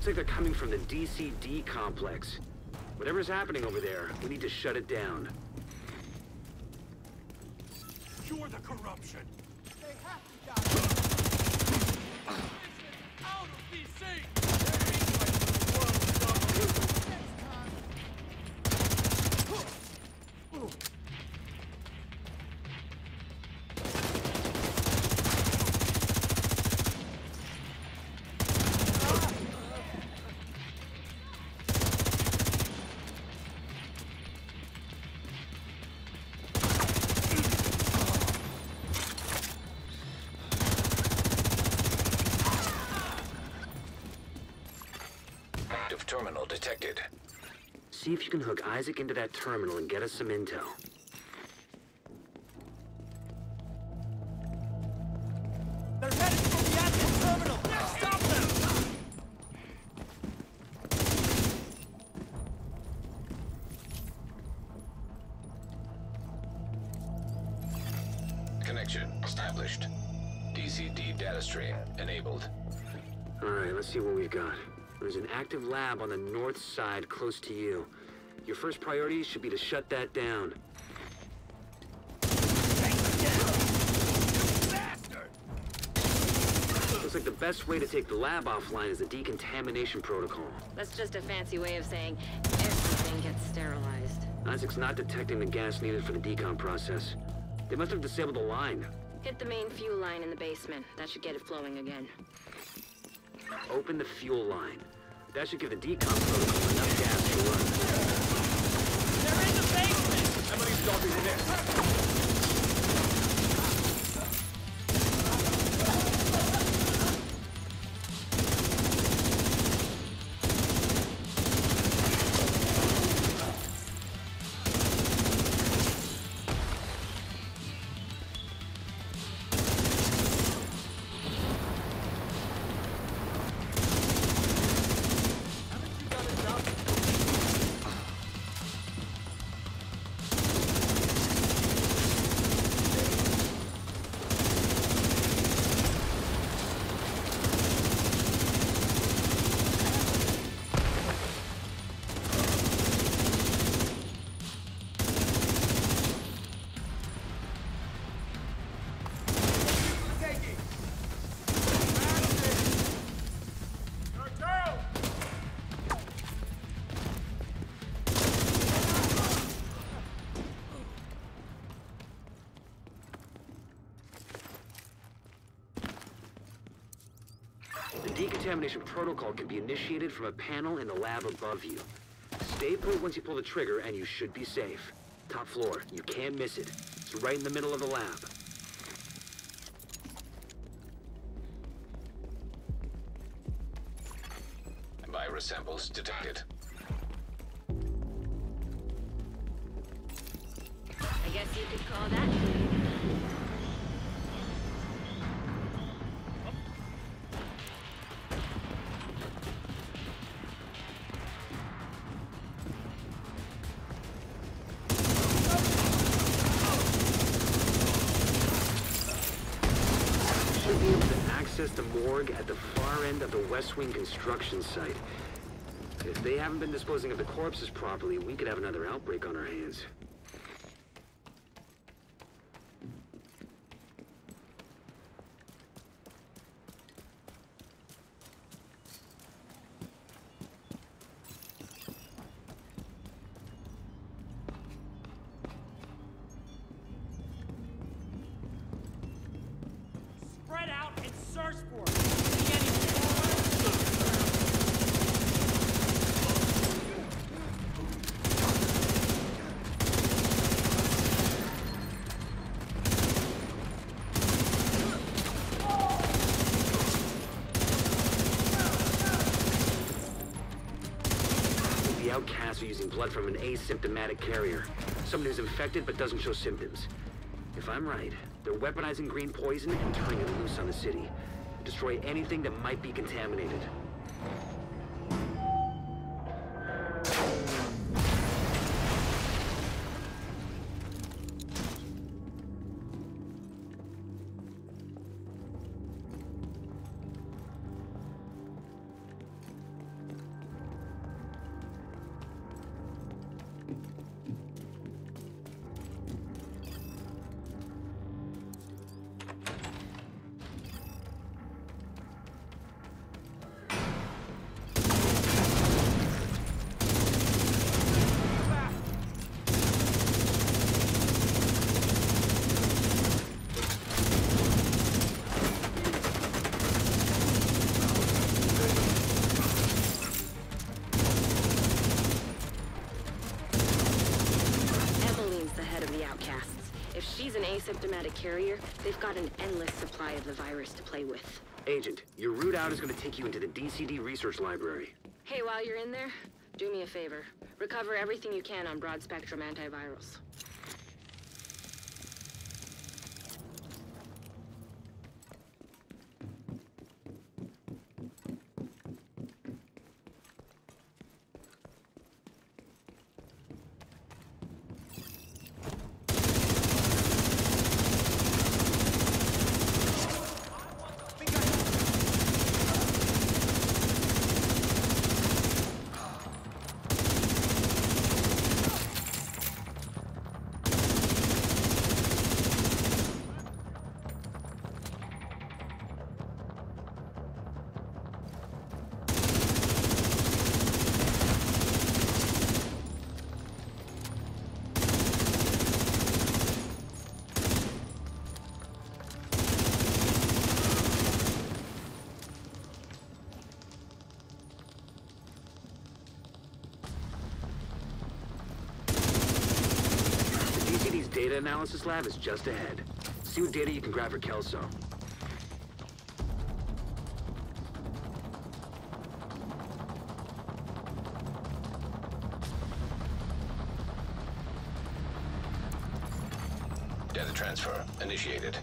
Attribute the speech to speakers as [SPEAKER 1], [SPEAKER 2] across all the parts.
[SPEAKER 1] Looks like they're coming from the DCD complex. Whatever's happening over there, we need to shut it down.
[SPEAKER 2] You're the corruption!
[SPEAKER 3] They have to die.
[SPEAKER 2] Out of BC!
[SPEAKER 4] Active terminal detected.
[SPEAKER 1] See if you can hook ISAC into that terminal and get us some intel.
[SPEAKER 3] They're headed for the active terminal. Stop them!
[SPEAKER 4] Connection established. DCD data stream enabled.
[SPEAKER 1] Alright, let's see what we've got. There's an active lab on the north side close to you. Your first priority should be to shut that down. Looks like the best way to take the lab offline is the decontamination protocol.
[SPEAKER 5] That's just a fancy way of saying everything gets sterilized.
[SPEAKER 1] ISAC's not detecting the gas needed for the decon process. They must have disabled the line.
[SPEAKER 5] Hit the main fuel line in the basement. That should get it flowing again.
[SPEAKER 1] Open the fuel line. That should give the decon protocol enough gas to run.
[SPEAKER 3] They're in the basement!
[SPEAKER 2] How many zombies in
[SPEAKER 1] decontamination protocol can be initiated from a panel in the lab above you. Stay put once you pull the trigger and you should be safe. Top floor, you can't miss it. It's right in the middle of the lab.
[SPEAKER 4] Virus samples detected.
[SPEAKER 5] I guess you could call that
[SPEAKER 1] morgue at the far end of the West Wing construction site. If they haven't been disposing of the corpses properly, we could have another outbreak on our hands. Outcasts are using blood from an asymptomatic carrier. Someone who's infected but doesn't show symptoms. If I'm right, they're weaponizing green poison and turning it loose on the city. Destroy anything that might be contaminated.
[SPEAKER 5] Carrier, they've got an endless supply of the virus to play with.
[SPEAKER 1] Agent, your route out is gonna take you into the DCD Research Library.
[SPEAKER 5] Hey, while you're in there, do me a favor. Recover everything you can on broad-spectrum antivirals.
[SPEAKER 1] Data analysis lab is just ahead. See what data you can grab for Kelso.
[SPEAKER 4] Data transfer initiated.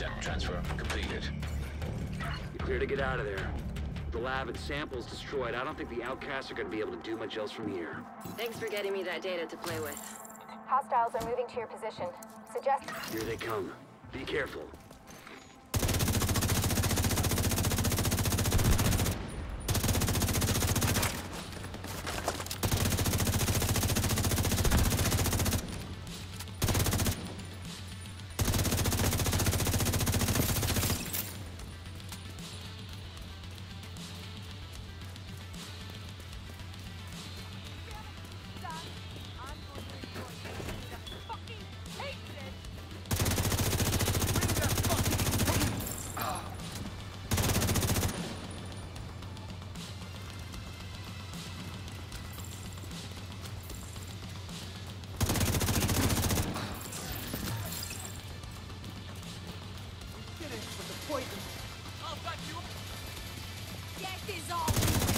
[SPEAKER 4] Data transfer completed.
[SPEAKER 1] You're clear to get out of there. The lab and samples destroyed, I don't think the outcasts are gonna be able to do much else from here.
[SPEAKER 5] Thanks for getting me that data to play with.
[SPEAKER 6] Hostiles are moving to your position. Suggest
[SPEAKER 1] Here they come. Be careful. poison. I'll bet you. Get is off.